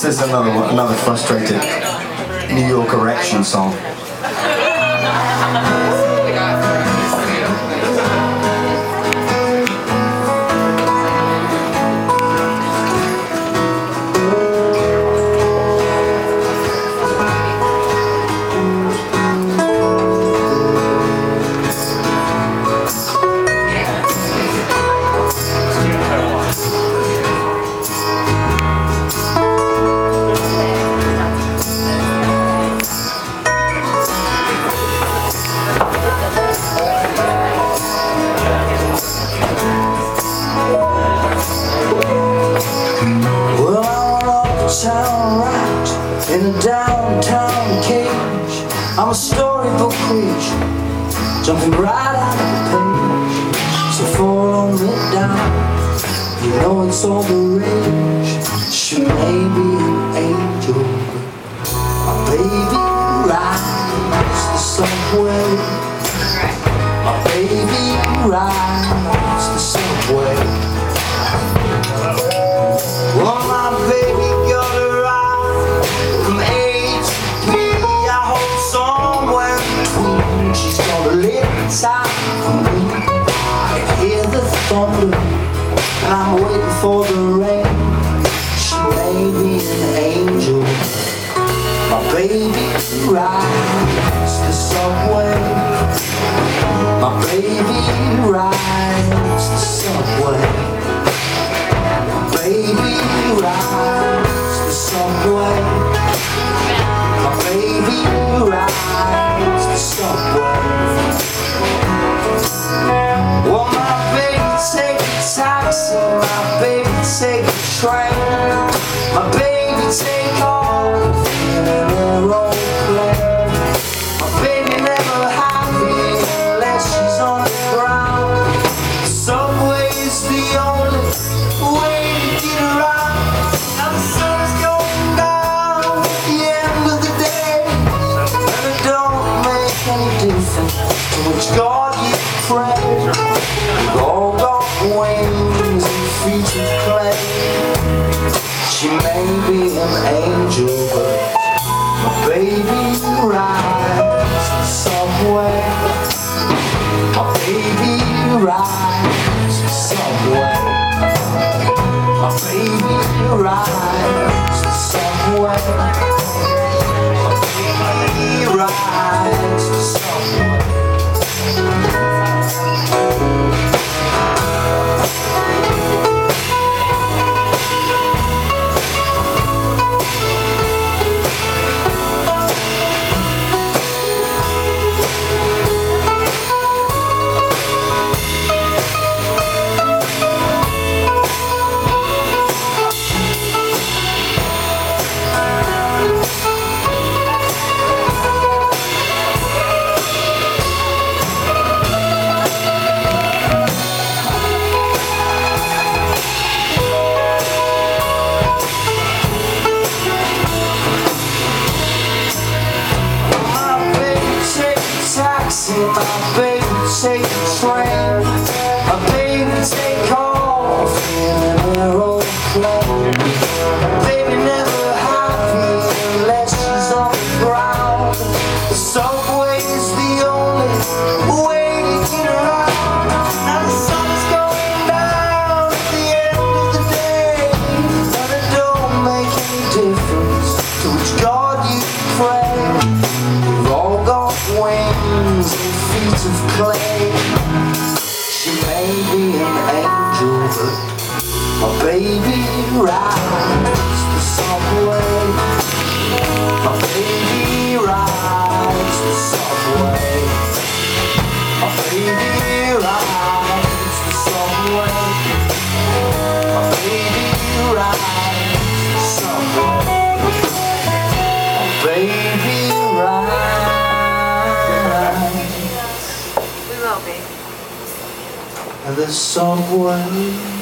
This is another another frustrated New York erection song. I'm a storybook creature, jumping right out of the page. So follow me down, you know it's all the rage. She may be inside for me. I hear the thunder, and I'm waiting for the rain. taxi, my baby take a train, my baby take off in a aeroplane, my baby never. baby rides somewhere. A baby rides somewhere. A baby rides somewhere. A baby rides somewhere. Baby, say of clay. She may be an angel, but my baby, right? And there's someone